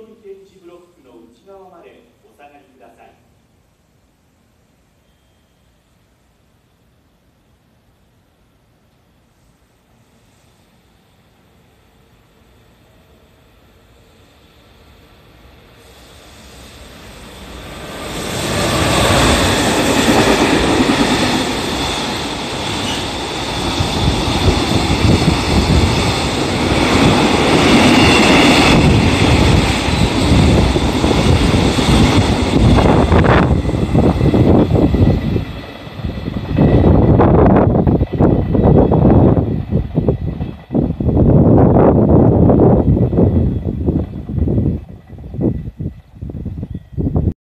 緑電池ブロックの